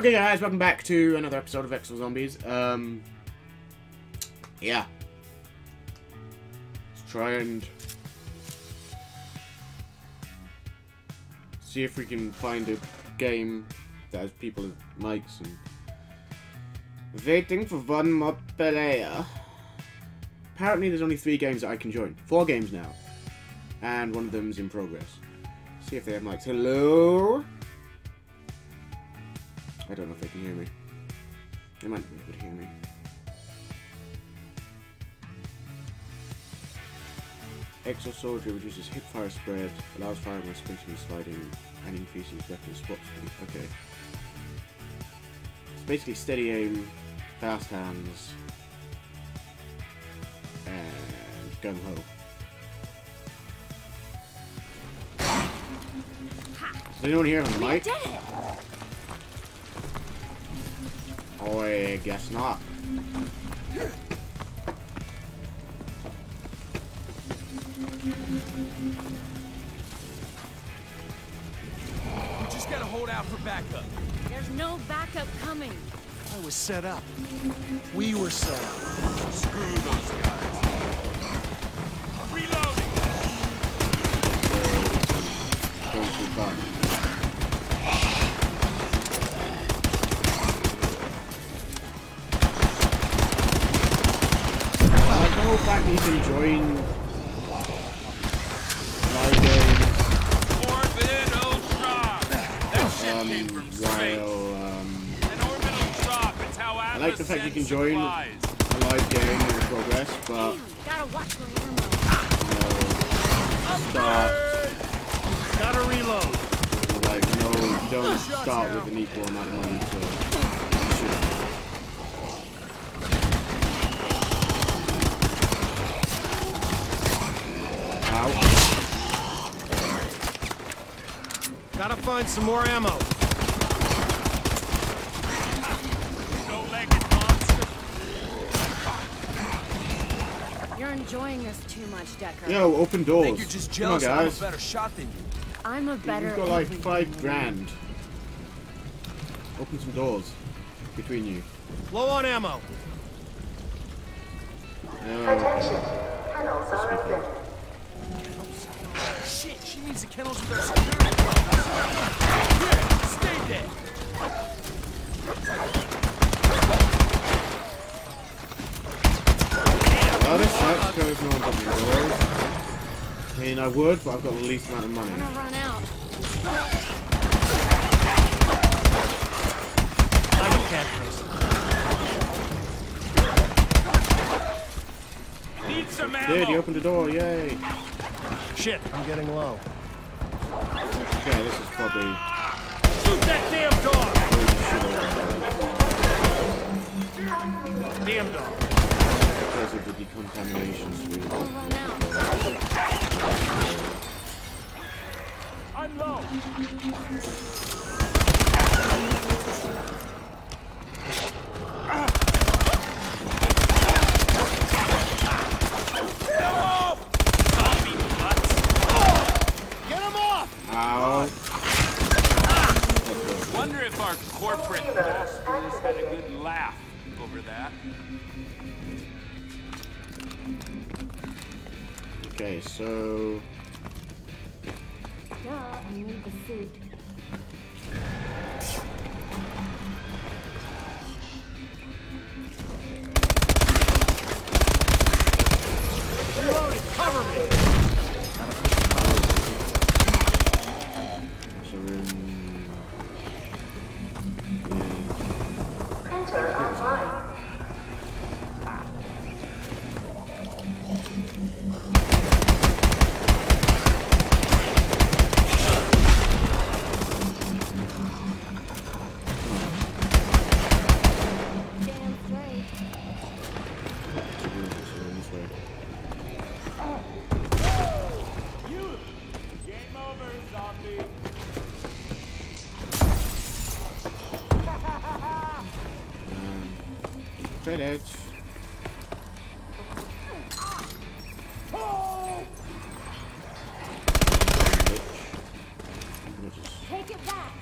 Okay, guys, welcome back to another episode of Exo Zombies. Um, yeah. Let's try and see if we can find a game that has people with mics and waiting for one more player. Apparently, there's only three games that I can join. Four games now, and one of them's in progress. See if they have mics. Hello. I don't know if they can hear me. They might be able to hear me. Exo Soldier reduces hip fire spread, allows fire by sprinting and sliding, and increases weapon spot speed. Okay. It's basically steady aim, fast hands, and gung ho. Does anyone here have a mic? Did! Oh, I guess not. We just gotta hold out for backup. There's no backup coming. I was set up. We were set up. Screw those guys. Hope that you can join live games Orbital drop! That shit um, came from space. while um, An orbital drop, it's how I like the fact you can join supplies. a live game in progress, but Damn, gotta watch your ammo. you start Gotta reload. like no, you don't start with an equal amount of money to shoot. Ow. Gotta find some more ammo. No-legged monster. You're enjoying this too much, Decker. Yo, open doors. think you're just Come on, jealous I'm a better shot than you. I'm a better. You've got like five grand. Open some doors between you. Low on ammo. Uh, Shit, she needs the kennels with our security. Here, stay there. well, this sucks because no one's opening doors. I mean, I would, but I've got the least amount of money. I'm gonna run out. I can catch this. Need some ammo. Dude, you opened the door, yay! Shit, I'm getting low. Okay, this is probably... Shoot that damn dog! Damn dog. Because of the decontamination screen. I'm low. Straight edge. Bitch. I'm gonna just- Take it back.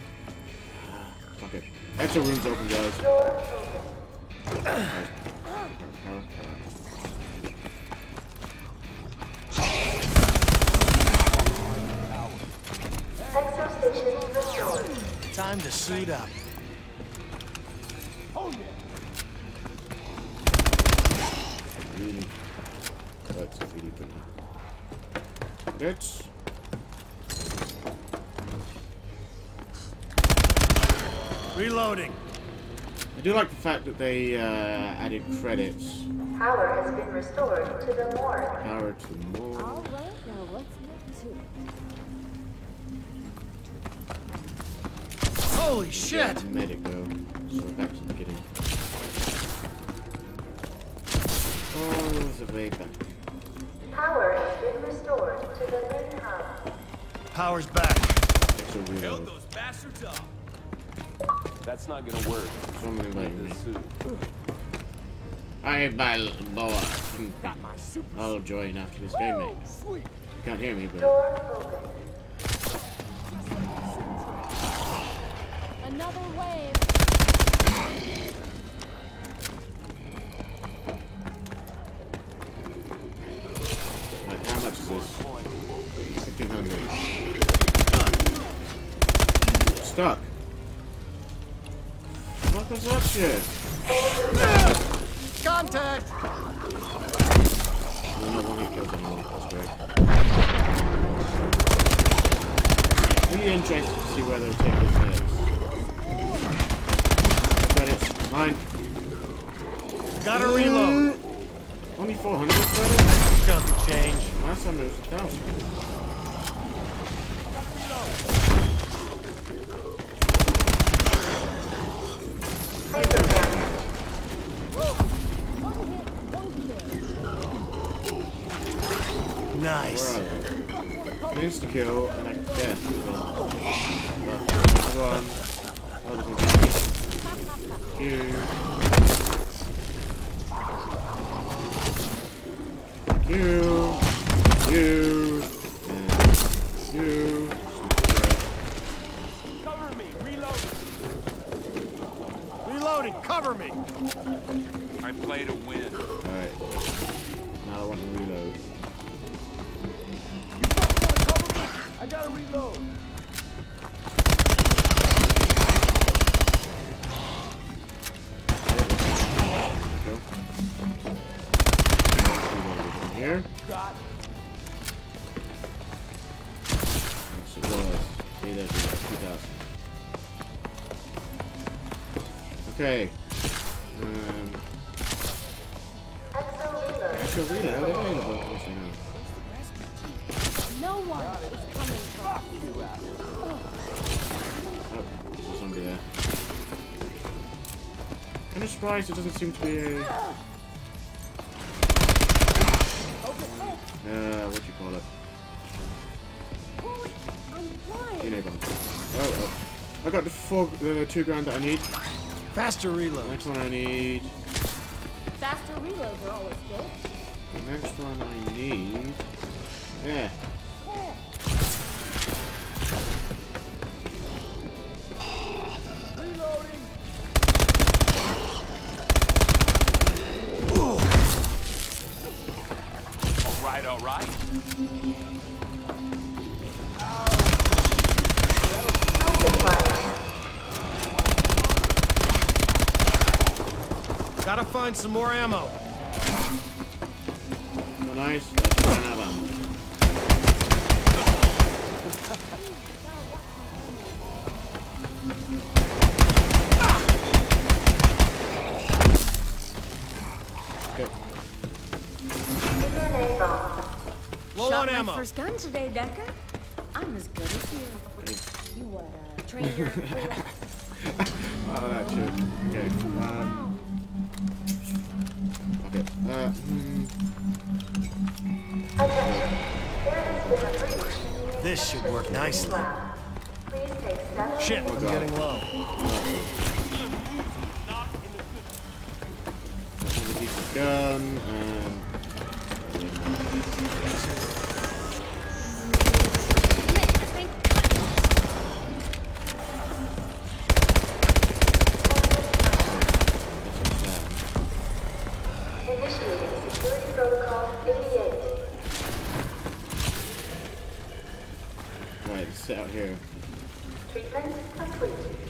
Ah, fuck it. Extra room's open, guys. Door open. Exostation restored. Time to suit up. Really? That's really pretty. Let's. Reloading. I do like the fact that they uh, added credits. Power has been restored to the morgue. Power to the more. All right, now let's get to it. Holy shit! Medic The way back. Power has been restored to the main hub. Power's back. Extra those bastards up. That's not gonna work. Someone invite me. This suit. I buy boa. Hmm. I'll join after this game, mate. You can't hear me, but Another wave. That's great. Really interested to see where they'll take this. Mine. Gotta reload. Only 400 credits? Of change. Last time it was 1,000. Are they? Insta kill and a death. But, another one. Another one. You. You. You. And you. Cover me. Reloading. Reloading. Cover me. I play to win. Alright. Now I want to reload. Gotta reload. Here. Yes, it was. See, 2000. Okay. Surprised it doesn't seem to be a. Uh, what do you call it? I'm blind. DNA bomb. Oh, oh. I got the four, the two grand that I need. Faster reload. Next one I need. Faster reloads are always good. The next one I need. Yeah. Gotta find some more ammo. So nice. Let's run out of ammo. Okay. Grenade bomb. Low Shot on ammo. first gun today, Decker. I'm as good as you. You what, uh, train Oh, that shit. Okay. Um, This should work nicely. Shit, I'm getting low. Gun. Um, Treatment complete.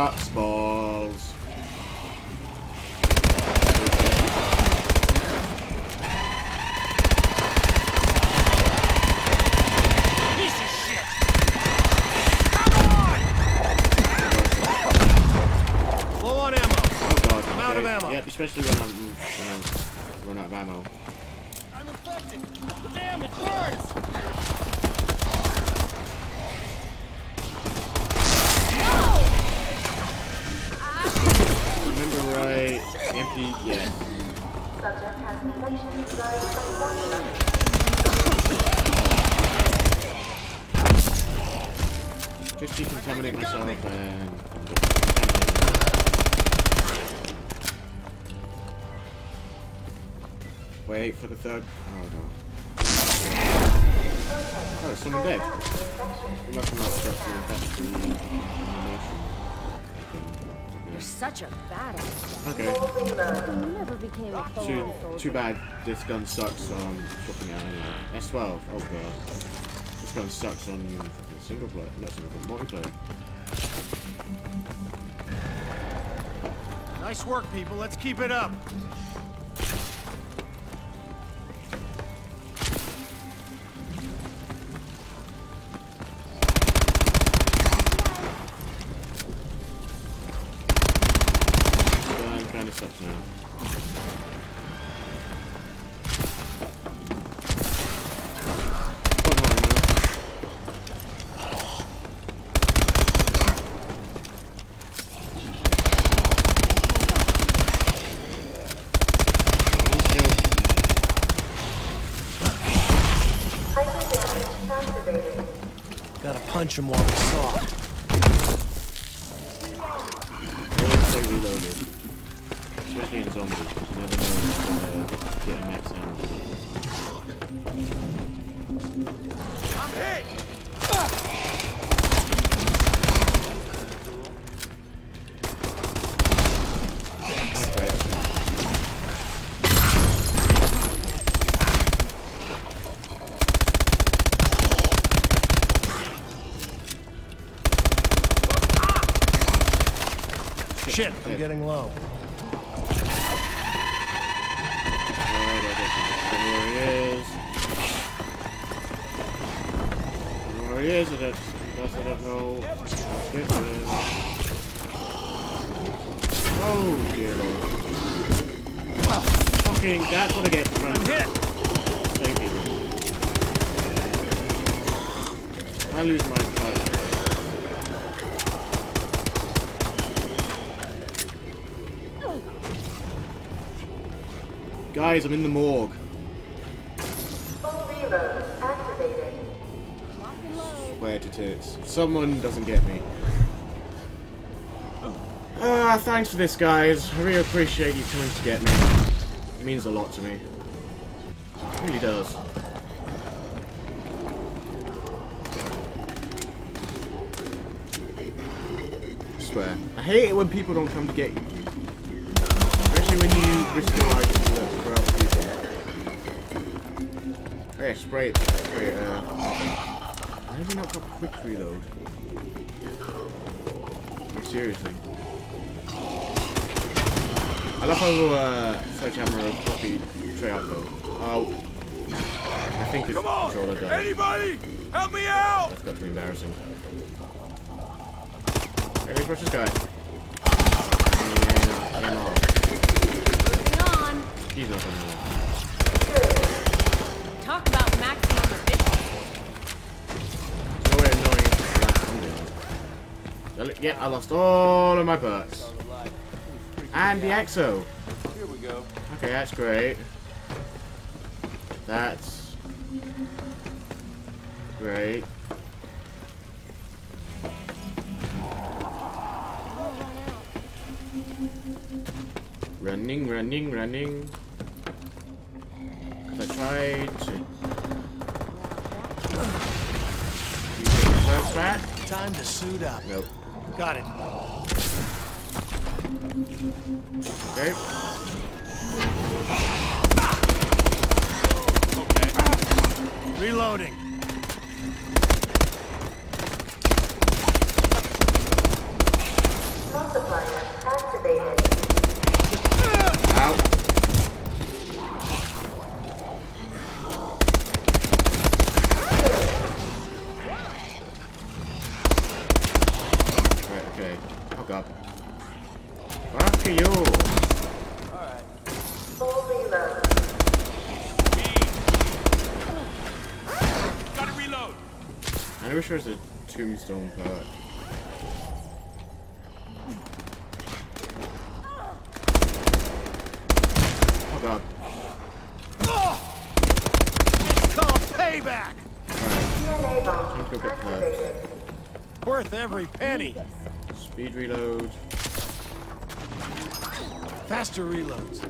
Oh, ammo. Yep, especially when myself. Wait for the third. Oh no. Oh, someone dead. We must not trust the animation. You're such a badass. Okay. You never became a Too, too bad this gun sucks, so I'm swapping it out anyway. S12, oh god. This gun sucks on single player, not single player, multiplayer. Nice work, people. Let's keep it up. Punch him while he's soft. Especially in zombies, 'cause you never know when it's gonna get a max. I'm Shit, I'm getting low. Alright, he is. I don't. I don't, know. Oh dear lord. Fucking, that's what I get for I'm hit. save people. I lose my Guys, I'm in the morgue. Full reload activated. Where to tits. Someone doesn't get me. Ah, thanks for this, guys. I really appreciate you coming to get me. It means a lot to me. It really does. I swear. I hate it when people don't come to get you. Especially when you risk your life to do that for other people. Yeah, spray it. Spray it. Uh, why have you not got quick reload? No, seriously. I love how uh, Sledgehammer copied Treyarch though. Oh. I think his Come on! controller died. Anybody! Help me out! That's got to be embarrassing. Hey, let's watch this guy. Yeah, yeah, no. Moving on. He's not gonna one doing. Yeah, I lost all of my butts. And the EXO. Here we go. Okay, that's great. That's great. Running, running, running. 'Cause I tried to. You get the first back? Time to suit up. Nope. Got it. Okay. Reloading. Multiplier activated. Out. Right, okay. Oh god. Fuck you! Full reload. Gotta reload. I wish there was a tombstone part. Oh god. Call payback. Alright, DNA bomb Let's go get activated. Worth every penny. speed reload. Faster reloads.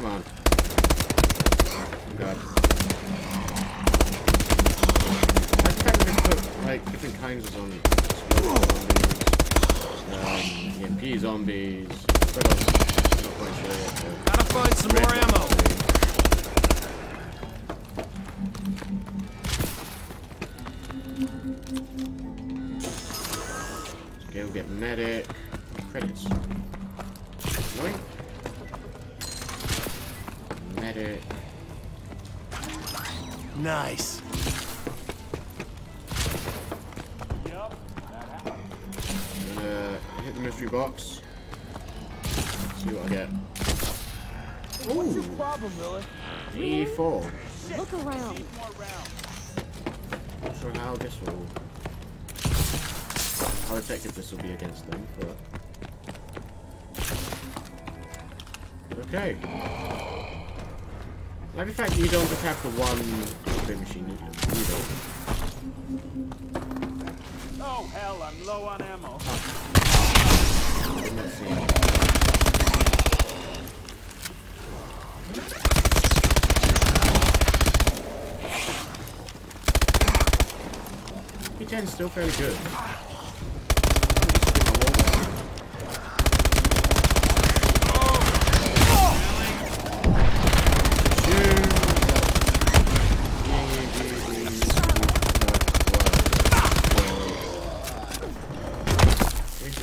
Come on. Oh god. I technically put like different kinds of zombies. Zombies, um, EMP zombies. I'm not quite sure yet. Gotta find some more ammo. zombies. Okay, we'll get medic. Credits. Right? Medic. Nice. Box. See what I get. What's your problem, Willie? E4. Look around. More rounds. Not sure how this will. How effective this will be against them, but. Okay. Like the fact you don't just have the one big machine either. Oh hell, I'm low on ammo. Let's see. P10 is still fairly good.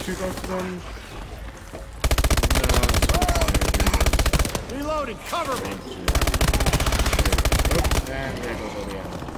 Two to them. No. Reloading. Cover me. Oops, and there goes all the ammo.